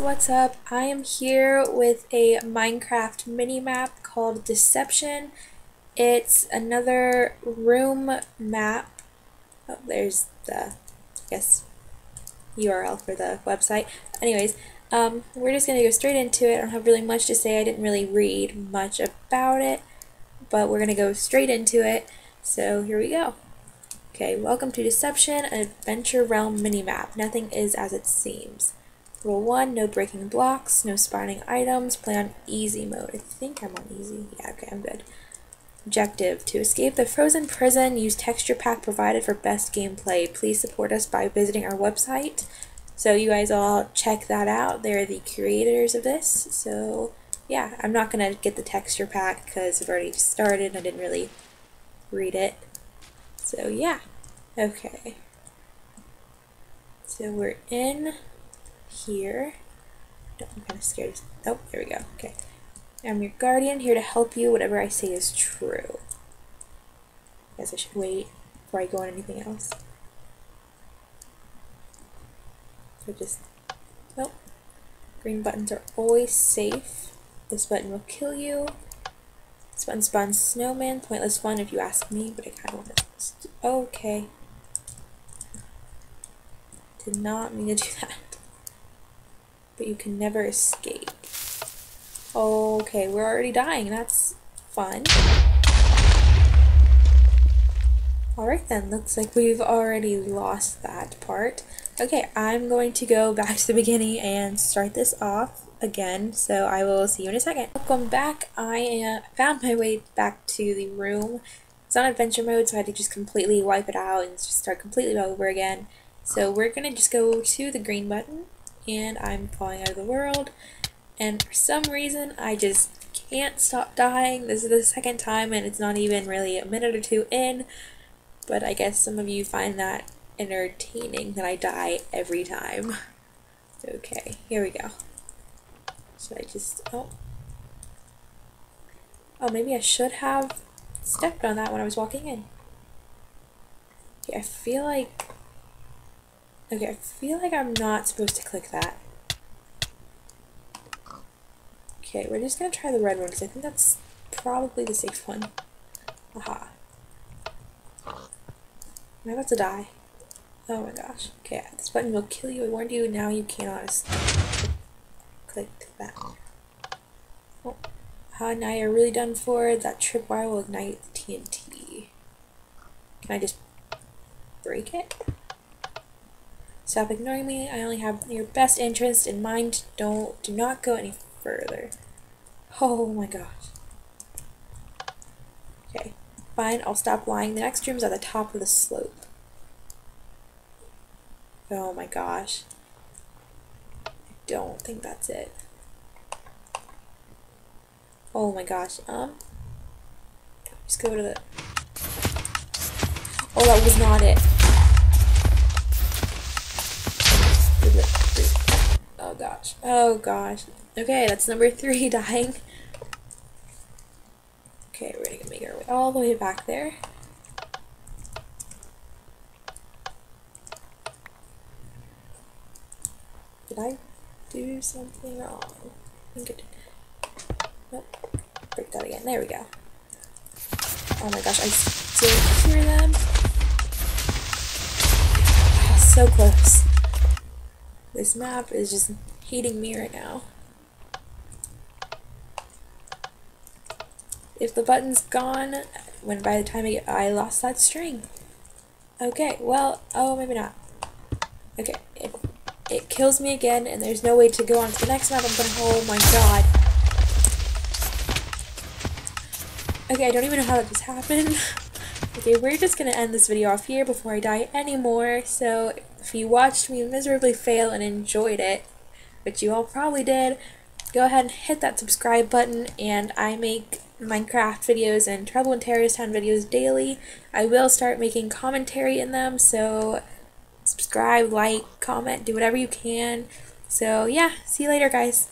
What's up? I am here with a Minecraft mini map called Deception. It's another room map. Oh, there's the, I guess, URL for the website. Anyways, um, we're just going to go straight into it. I don't have really much to say. I didn't really read much about it, but we're going to go straight into it. So here we go. Okay, welcome to Deception, Adventure Realm minimap. Nothing is as it seems. Rule 1, no breaking blocks, no spawning items, play on easy mode. I think I'm on easy. Yeah, okay, I'm good. Objective, to escape the frozen prison, use texture pack provided for best gameplay. Please support us by visiting our website. So you guys all check that out. They're the creators of this. So yeah, I'm not going to get the texture pack because I've already started and I didn't really read it. So yeah, okay. So we're in here. I'm kind of scared. Oh, there we go. Okay. I'm your guardian, here to help you. Whatever I say is true. I Guess I should wait before I go on anything else. So just, nope. Green buttons are always safe. This button will kill you. This button spawns snowman. Pointless fun if you ask me, but I kind of want to. Okay. Did not mean to do that. But you can never escape. Okay, we're already dying. That's fun. Alright then, looks like we've already lost that part. Okay, I'm going to go back to the beginning and start this off again, so I will see you in a second. Welcome back. I uh, found my way back to the room. It's on adventure mode, so I had to just completely wipe it out and just start completely over again. So we're to just go to the green button and I'm falling out of the world. And for some reason, I just can't stop dying. This is the second time, and it's not even really a minute or two in. But I guess some of you find that entertaining that I die every time. Okay, here we go. Should I just. Oh. Oh, maybe I should have stepped on that when I was walking in. Okay, I feel like Okay, I feel like I'm not supposed to click that. Okay, we're just gonna try the red one because I think that's probably the safe one. Aha. Am I about to die? Oh my gosh. Okay, this button will kill you. I warned you, now you cannot click that. Oh. Ah, now you're really done for. That tripwire will ignite the TNT. Can I just break it? Stop ignoring me. I only have your best interest in mind. Don't do not go any further. Oh my gosh. Fine. I'll stop lying. The next room is at the top of the slope. Oh my gosh. I don't think that's it. Oh my gosh. Um. Just go to the. Oh, that was not it. Oh gosh. Oh gosh. Okay, that's number three dying. Okay, we're gonna make our way all the way back there. Did I do something wrong? I think I did. Nope. Break that again. There we go. Oh my gosh, I still hear them. So close. This map is just hating me right now. If the button's gone, when by the time I, get, I lost that string. Okay, well, oh, maybe not. Okay, it, it kills me again, and there's no way to go on to the next map. I'm gonna, oh my god. Okay, I don't even know how that just happened. okay, we're just gonna end this video off here before I die anymore, so if you watched me miserably fail and enjoyed it, which you all probably did, go ahead and hit that subscribe button and I make Minecraft videos and Trouble in Terrorist Town videos daily. I will start making commentary in them, so subscribe, like, comment, do whatever you can. So yeah, see you later guys.